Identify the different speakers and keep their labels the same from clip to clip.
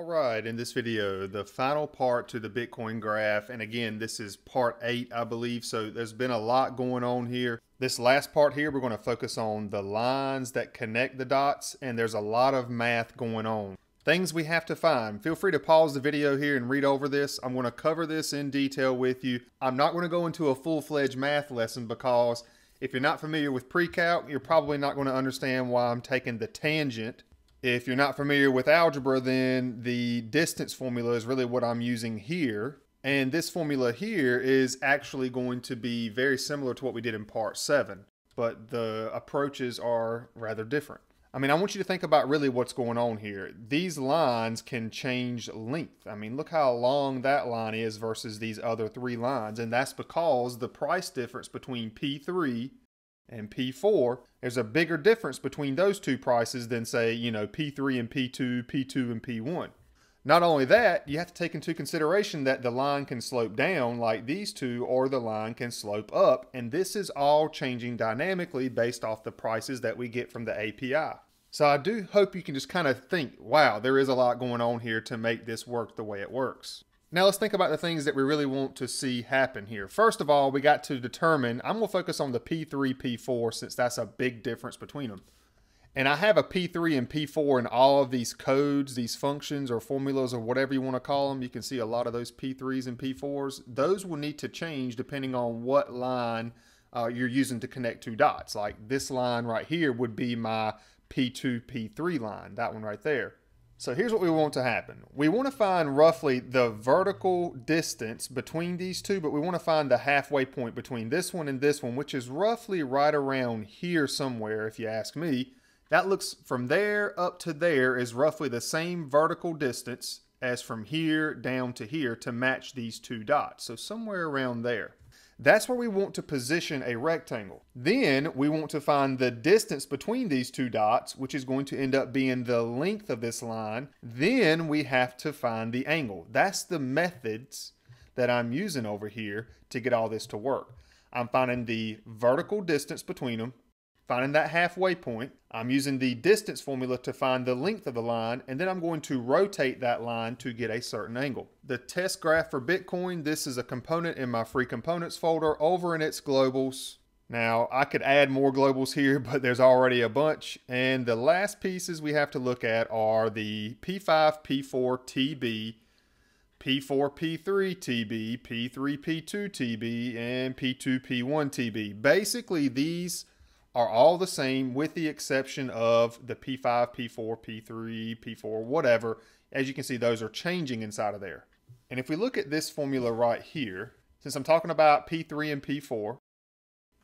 Speaker 1: All right, in this video, the final part to the Bitcoin graph, and again, this is part eight, I believe, so there's been a lot going on here. This last part here, we're gonna focus on the lines that connect the dots, and there's a lot of math going on. Things we have to find. Feel free to pause the video here and read over this. I'm gonna cover this in detail with you. I'm not gonna go into a full-fledged math lesson because if you're not familiar with pre-calc, you're probably not gonna understand why I'm taking the tangent if you're not familiar with algebra, then the distance formula is really what I'm using here. And this formula here is actually going to be very similar to what we did in part seven, but the approaches are rather different. I mean, I want you to think about really what's going on here. These lines can change length. I mean, look how long that line is versus these other three lines. And that's because the price difference between P3 and P4, there's a bigger difference between those two prices than say, you know, P3 and P2, P2 and P1. Not only that, you have to take into consideration that the line can slope down like these two or the line can slope up. And this is all changing dynamically based off the prices that we get from the API. So I do hope you can just kind of think, wow, there is a lot going on here to make this work the way it works. Now let's think about the things that we really want to see happen here. First of all, we got to determine, I'm gonna focus on the P3, P4 since that's a big difference between them. And I have a P3 and P4 in all of these codes, these functions or formulas or whatever you want to call them. You can see a lot of those P3s and P4s. Those will need to change depending on what line uh, you're using to connect two dots. Like this line right here would be my P2, P3 line, that one right there. So here's what we want to happen. We want to find roughly the vertical distance between these two, but we want to find the halfway point between this one and this one, which is roughly right around here somewhere, if you ask me. That looks from there up to there is roughly the same vertical distance as from here down to here to match these two dots. So somewhere around there. That's where we want to position a rectangle. Then we want to find the distance between these two dots, which is going to end up being the length of this line. Then we have to find the angle. That's the methods that I'm using over here to get all this to work. I'm finding the vertical distance between them, finding that halfway point. I'm using the distance formula to find the length of the line, and then I'm going to rotate that line to get a certain angle. The test graph for Bitcoin, this is a component in my free components folder over in its globals. Now, I could add more globals here, but there's already a bunch. And the last pieces we have to look at are the P5, P4, TB, P4, P3, TB, P3, P2, TB, and P2, P1, TB. Basically, these are all the same with the exception of the P5, P4, P3, P4, whatever. As you can see, those are changing inside of there. And if we look at this formula right here, since I'm talking about P3 and P4,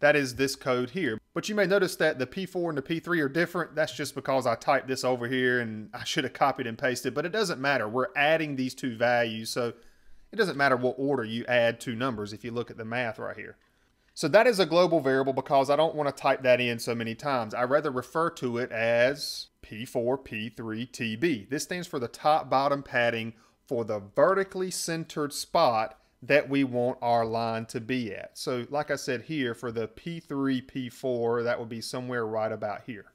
Speaker 1: that is this code here. But you may notice that the P4 and the P3 are different. That's just because I typed this over here and I should have copied and pasted, but it doesn't matter. We're adding these two values, so it doesn't matter what order you add two numbers if you look at the math right here. So that is a global variable because I don't want to type that in so many times. I rather refer to it as P4, P3, TB. This stands for the top bottom padding for the vertically centered spot that we want our line to be at. So like I said here, for the P3, P4, that would be somewhere right about here.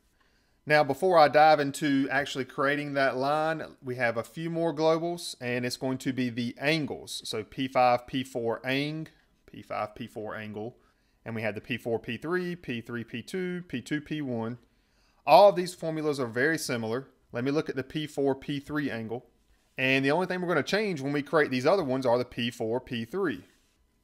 Speaker 1: Now, before I dive into actually creating that line, we have a few more globals, and it's going to be the angles. So P5, P4 ang, P5, P4 angle, and we had the P4, P3, P3, P2, P2, P1. All of these formulas are very similar. Let me look at the P4, P3 angle. And the only thing we're going to change when we create these other ones are the P4, P3.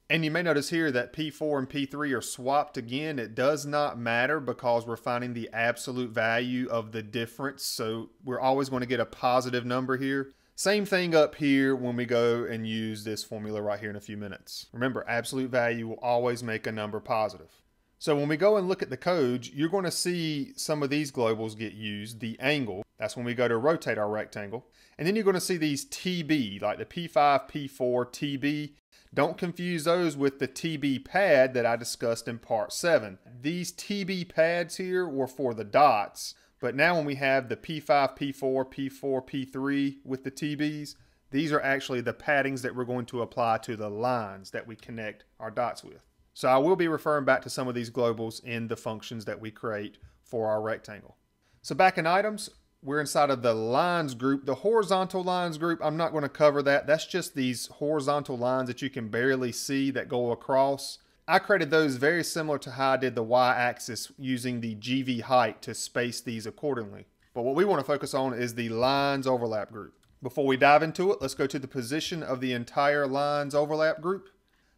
Speaker 1: And you may notice here that P4 and P3 are swapped again. It does not matter because we're finding the absolute value of the difference. So we're always going to get a positive number here. Same thing up here when we go and use this formula right here in a few minutes. Remember, absolute value will always make a number positive. So when we go and look at the codes, you're going to see some of these globals get used. The angle, that's when we go to rotate our rectangle. And then you're going to see these TB, like the P5, P4, TB. Don't confuse those with the TB pad that I discussed in part 7. These TB pads here were for the dots. But now when we have the P5, P4, P4, P3 with the TBs, these are actually the paddings that we're going to apply to the lines that we connect our dots with. So I will be referring back to some of these globals in the functions that we create for our rectangle. So back in items, we're inside of the lines group. The horizontal lines group, I'm not going to cover that. That's just these horizontal lines that you can barely see that go across. I created those very similar to how I did the y-axis using the GV height to space these accordingly. But what we want to focus on is the lines overlap group. Before we dive into it, let's go to the position of the entire lines overlap group.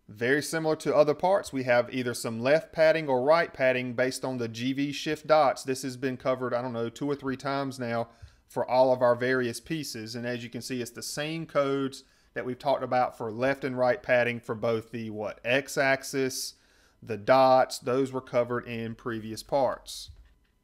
Speaker 1: Very similar to other parts, we have either some left padding or right padding based on the GV shift dots. This has been covered, I don't know, two or three times now for all of our various pieces. And as you can see, it's the same codes that we've talked about for left and right padding for both the what x-axis, the dots, those were covered in previous parts.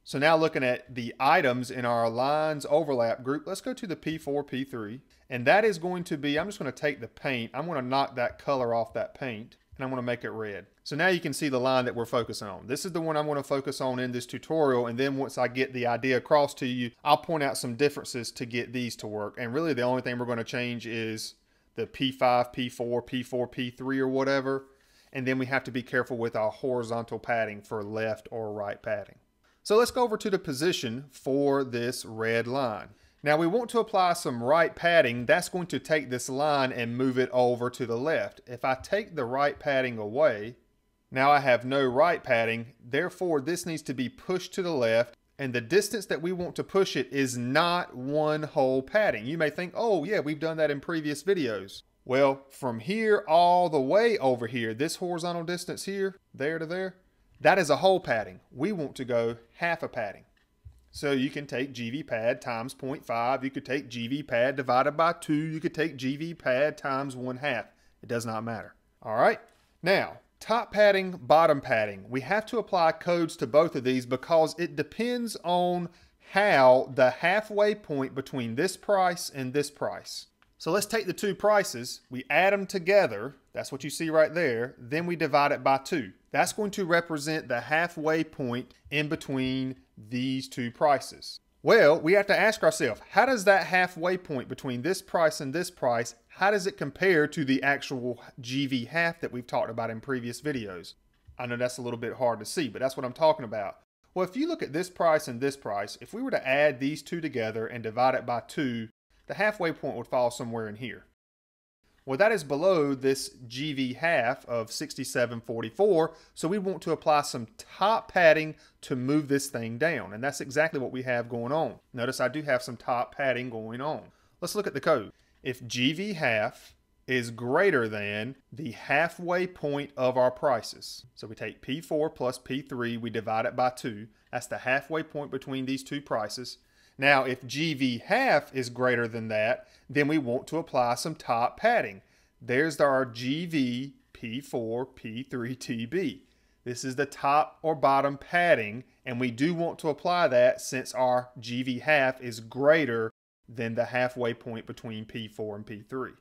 Speaker 1: So now looking at the items in our lines overlap group, let's go to the P4, P3. And that is going to be, I'm just going to take the paint, I'm going to knock that color off that paint, and I'm going to make it red. So now you can see the line that we're focusing on. This is the one I'm going to focus on in this tutorial, and then once I get the idea across to you, I'll point out some differences to get these to work. And really the only thing we're going to change is the P5, P4, P4, P3 or whatever. And then we have to be careful with our horizontal padding for left or right padding. So let's go over to the position for this red line. Now we want to apply some right padding. That's going to take this line and move it over to the left. If I take the right padding away, now I have no right padding. Therefore, this needs to be pushed to the left and the distance that we want to push it is not one whole padding. You may think, oh yeah, we've done that in previous videos. Well, from here all the way over here, this horizontal distance here, there to there, that is a whole padding. We want to go half a padding. So you can take GV pad times 0.5. You could take GV pad divided by 2. You could take GV pad times 1 half. It does not matter. All right. Now, top padding, bottom padding. We have to apply codes to both of these because it depends on how the halfway point between this price and this price. So let's take the two prices, we add them together, that's what you see right there, then we divide it by two. That's going to represent the halfway point in between these two prices. Well, we have to ask ourselves, how does that halfway point between this price and this price, how does it compare to the actual GV half that we've talked about in previous videos? I know that's a little bit hard to see, but that's what I'm talking about. Well, if you look at this price and this price, if we were to add these two together and divide it by two, the halfway point would fall somewhere in here. Well, that is below this GV half of 67.44, so we want to apply some top padding to move this thing down, and that's exactly what we have going on. Notice I do have some top padding going on. Let's look at the code. If GV half is greater than the halfway point of our prices, so we take P4 plus P3, we divide it by 2, that's the halfway point between these two prices, now, if GV half is greater than that, then we want to apply some top padding. There's our GV P4 P3 TB. This is the top or bottom padding, and we do want to apply that since our GV half is greater than the halfway point between P4 and P3.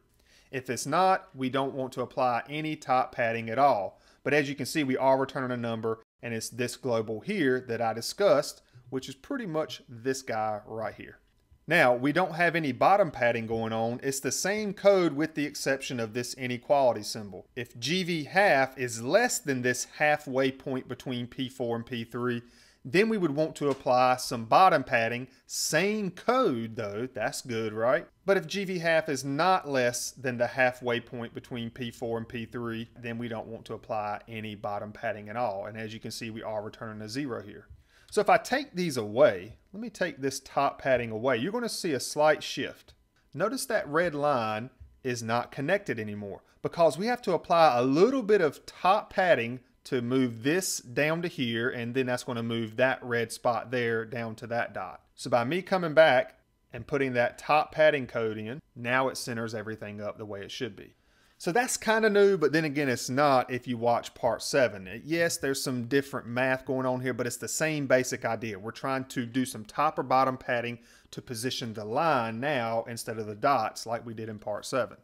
Speaker 1: If it's not, we don't want to apply any top padding at all. But as you can see, we are returning a number, and it's this global here that I discussed, which is pretty much this guy right here. Now, we don't have any bottom padding going on. It's the same code with the exception of this inequality symbol. If GV half is less than this halfway point between P4 and P3, then we would want to apply some bottom padding. Same code though, that's good, right? But if GV half is not less than the halfway point between P4 and P3, then we don't want to apply any bottom padding at all. And as you can see, we are returning a zero here. So if I take these away, let me take this top padding away, you're going to see a slight shift. Notice that red line is not connected anymore because we have to apply a little bit of top padding to move this down to here and then that's going to move that red spot there down to that dot. So by me coming back and putting that top padding code in, now it centers everything up the way it should be. So that's kind of new, but then again, it's not if you watch part seven. Yes, there's some different math going on here, but it's the same basic idea. We're trying to do some top or bottom padding to position the line now instead of the dots like we did in part seven.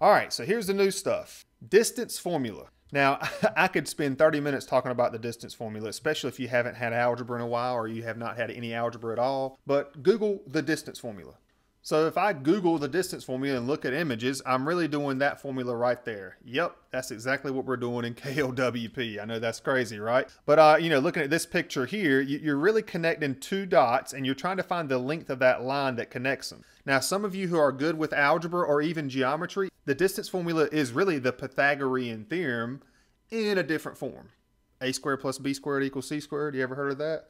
Speaker 1: All right, so here's the new stuff. Distance formula. Now, I could spend 30 minutes talking about the distance formula, especially if you haven't had algebra in a while or you have not had any algebra at all, but Google the distance formula. So if I Google the distance formula and look at images, I'm really doing that formula right there. Yep, that's exactly what we're doing in KLWP. I know that's crazy, right? But, uh, you know, looking at this picture here, you're really connecting two dots and you're trying to find the length of that line that connects them. Now, some of you who are good with algebra or even geometry, the distance formula is really the Pythagorean theorem in a different form. A squared plus B squared equals C squared. You ever heard of that?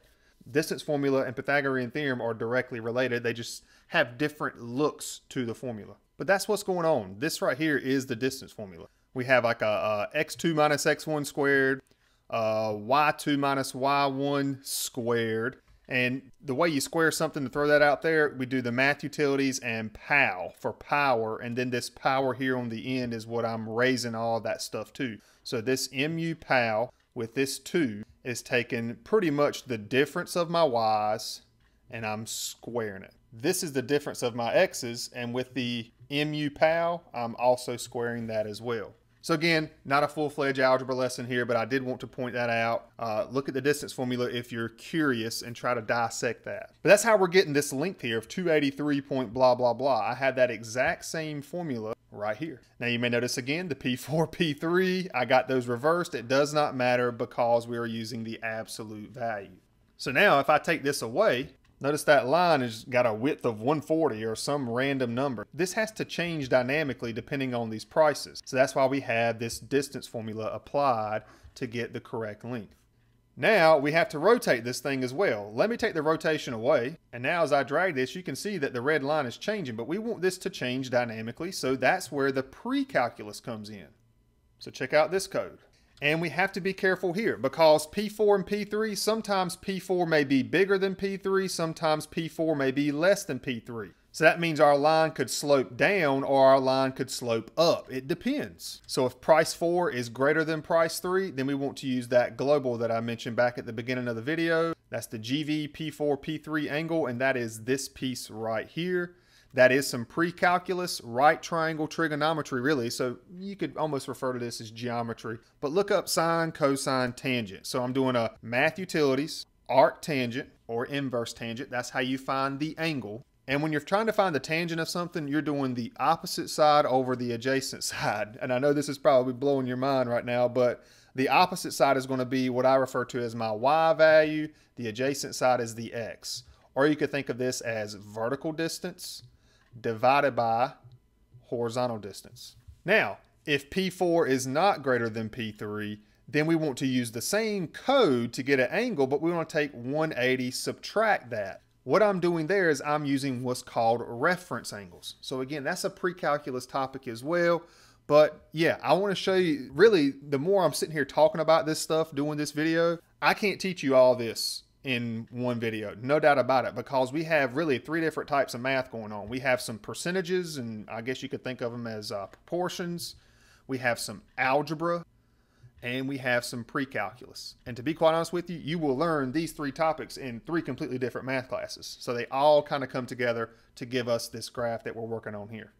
Speaker 1: Distance formula and Pythagorean theorem are directly related. They just have different looks to the formula. But that's what's going on. This right here is the distance formula. We have like a, a x2 minus x1 squared, uh, y2 minus y1 squared. And the way you square something to throw that out there, we do the math utilities and POW for power. And then this power here on the end is what I'm raising all that stuff to. So this mu POW with this 2 is taking pretty much the difference of my y's and I'm squaring it. This is the difference of my x's and with the mu POW, I'm also squaring that as well. So again, not a full-fledged algebra lesson here, but I did want to point that out. Uh, look at the distance formula if you're curious and try to dissect that. But that's how we're getting this length here of 283 point blah, blah, blah. I had that exact same formula right here. Now you may notice again the P4, P3, I got those reversed. It does not matter because we are using the absolute value. So now if I take this away, Notice that line has got a width of 140 or some random number. This has to change dynamically depending on these prices. So that's why we have this distance formula applied to get the correct length. Now we have to rotate this thing as well. Let me take the rotation away. And now as I drag this, you can see that the red line is changing, but we want this to change dynamically. So that's where the pre-calculus comes in. So check out this code. And we have to be careful here because P4 and P3, sometimes P4 may be bigger than P3, sometimes P4 may be less than P3. So that means our line could slope down or our line could slope up. It depends. So if price 4 is greater than price 3, then we want to use that global that I mentioned back at the beginning of the video. That's the GV P4 P3 angle and that is this piece right here. That is some pre-calculus, right triangle trigonometry, really. So you could almost refer to this as geometry. But look up sine, cosine, tangent. So I'm doing a math utilities, arc tangent, or inverse tangent. That's how you find the angle. And when you're trying to find the tangent of something, you're doing the opposite side over the adjacent side. And I know this is probably blowing your mind right now, but the opposite side is going to be what I refer to as my y value. The adjacent side is the x. Or you could think of this as vertical distance divided by horizontal distance. Now, if P4 is not greater than P3, then we want to use the same code to get an angle, but we want to take 180, subtract that. What I'm doing there is I'm using what's called reference angles. So again, that's a pre-calculus topic as well. But yeah, I want to show you, really, the more I'm sitting here talking about this stuff, doing this video, I can't teach you all this in one video, no doubt about it, because we have really three different types of math going on. We have some percentages, and I guess you could think of them as uh, proportions. We have some algebra, and we have some pre-calculus. And to be quite honest with you, you will learn these three topics in three completely different math classes. So they all kind of come together to give us this graph that we're working on here.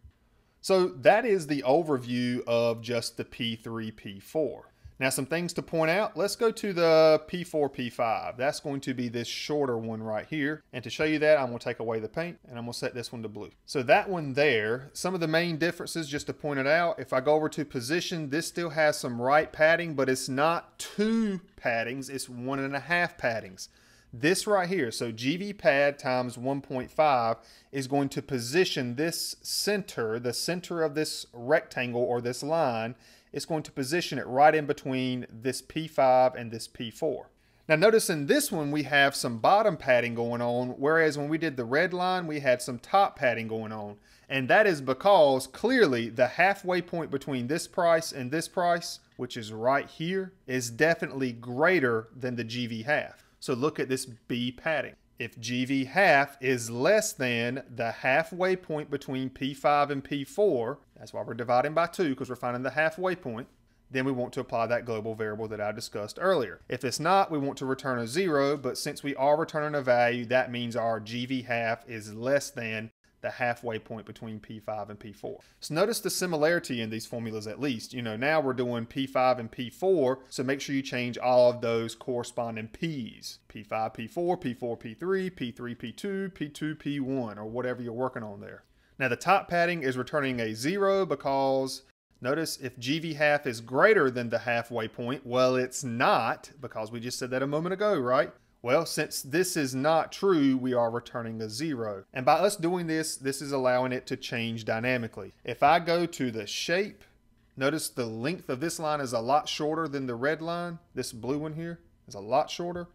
Speaker 1: So that is the overview of just the P3, P4. Now some things to point out, let's go to the P4, P5. That's going to be this shorter one right here. And to show you that, I'm gonna take away the paint and I'm gonna set this one to blue. So that one there, some of the main differences, just to point it out, if I go over to position, this still has some right padding, but it's not two paddings, it's one and a half paddings. This right here, so GV pad times 1.5 is going to position this center, the center of this rectangle or this line, it's going to position it right in between this P5 and this P4. Now notice in this one we have some bottom padding going on, whereas when we did the red line, we had some top padding going on. And that is because clearly the halfway point between this price and this price, which is right here, is definitely greater than the GV half. So look at this B padding. If GV half is less than the halfway point between P5 and P4, that's why we're dividing by 2 because we're finding the halfway point, then we want to apply that global variable that I discussed earlier. If it's not, we want to return a 0, but since we are returning a value, that means our GV half is less than the halfway point between P5 and P4. So notice the similarity in these formulas at least. You know, now we're doing P5 and P4, so make sure you change all of those corresponding P's. P5, P4, P4, P3, P3, P2, P2, P1, or whatever you're working on there. Now the top padding is returning a zero because Notice if GV half is greater than the halfway point, well, it's not because we just said that a moment ago, right? Well, since this is not true, we are returning a zero. And by us doing this, this is allowing it to change dynamically. If I go to the shape, notice the length of this line is a lot shorter than the red line. This blue one here is a lot shorter,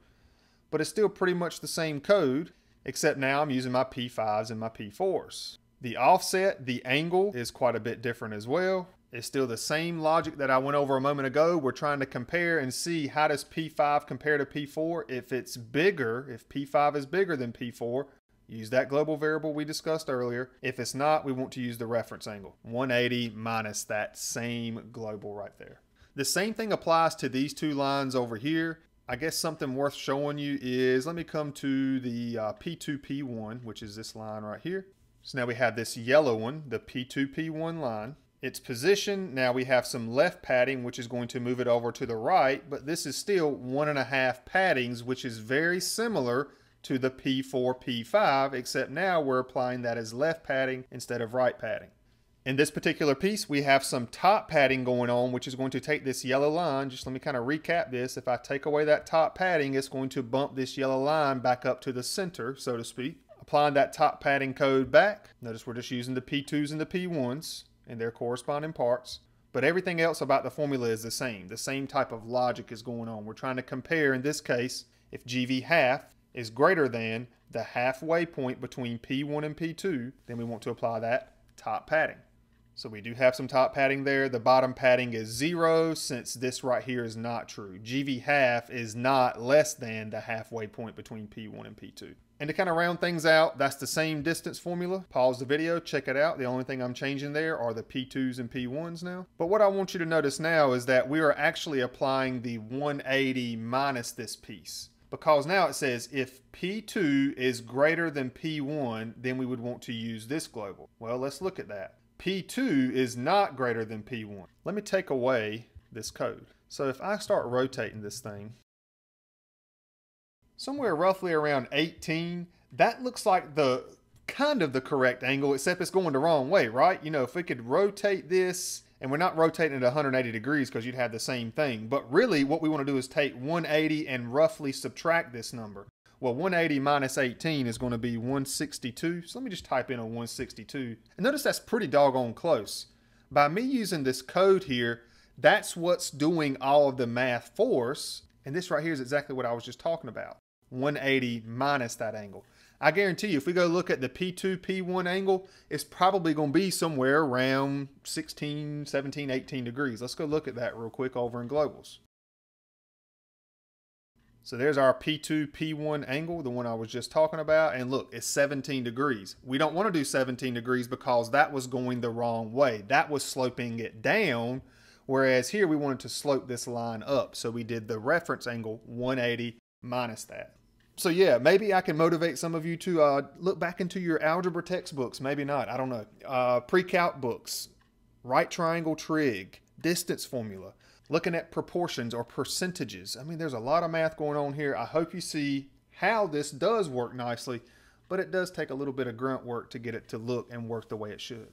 Speaker 1: but it's still pretty much the same code, except now I'm using my P5s and my P4s. The offset, the angle is quite a bit different as well. It's still the same logic that I went over a moment ago. We're trying to compare and see how does P5 compare to P4. If it's bigger, if P5 is bigger than P4, use that global variable we discussed earlier. If it's not, we want to use the reference angle. 180 minus that same global right there. The same thing applies to these two lines over here. I guess something worth showing you is, let me come to the uh, P2P1, which is this line right here. So now we have this yellow one, the P2P1 line its position. Now we have some left padding, which is going to move it over to the right, but this is still one and a half paddings, which is very similar to the P4, P5, except now we're applying that as left padding instead of right padding. In this particular piece, we have some top padding going on, which is going to take this yellow line. Just let me kind of recap this. If I take away that top padding, it's going to bump this yellow line back up to the center, so to speak. Applying that top padding code back. Notice we're just using the P2s and the P1s in their corresponding parts. But everything else about the formula is the same. The same type of logic is going on. We're trying to compare, in this case, if GV half is greater than the halfway point between P1 and P2, then we want to apply that top padding. So we do have some top padding there. The bottom padding is zero since this right here is not true. GV half is not less than the halfway point between P1 and P2. And to kind of round things out, that's the same distance formula. Pause the video, check it out. The only thing I'm changing there are the P2s and P1s now. But what I want you to notice now is that we are actually applying the 180 minus this piece. Because now it says if P2 is greater than P1, then we would want to use this global. Well, let's look at that. P2 is not greater than P1. Let me take away this code. So if I start rotating this thing, somewhere roughly around 18, that looks like the kind of the correct angle, except it's going the wrong way, right? You know, if we could rotate this, and we're not rotating it 180 degrees because you'd have the same thing, but really what we want to do is take 180 and roughly subtract this number. Well, 180 minus 18 is going to be 162. So let me just type in a 162. And notice that's pretty doggone close. By me using this code here, that's what's doing all of the math for us. And this right here is exactly what I was just talking about. 180 minus that angle. I guarantee you, if we go look at the P2, P1 angle, it's probably going to be somewhere around 16, 17, 18 degrees. Let's go look at that real quick over in globals. So there's our P2, P1 angle, the one I was just talking about. And look, it's 17 degrees. We don't want to do 17 degrees because that was going the wrong way. That was sloping it down. Whereas here we wanted to slope this line up. So we did the reference angle 180 minus that. So yeah, maybe I can motivate some of you to uh, look back into your algebra textbooks. Maybe not. I don't know. Uh, pre-calc books, right triangle trig, distance formula looking at proportions or percentages. I mean, there's a lot of math going on here. I hope you see how this does work nicely, but it does take a little bit of grunt work to get it to look and work the way it should.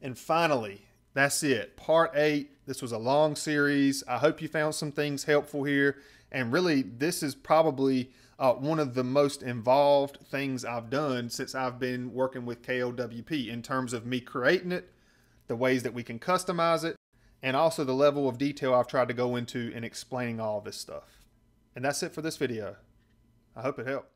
Speaker 1: And finally, that's it. Part eight. This was a long series. I hope you found some things helpful here. And really, this is probably uh, one of the most involved things I've done since I've been working with KLWP in terms of me creating it, the ways that we can customize it, and also the level of detail I've tried to go into in explaining all this stuff. And that's it for this video. I hope it helped.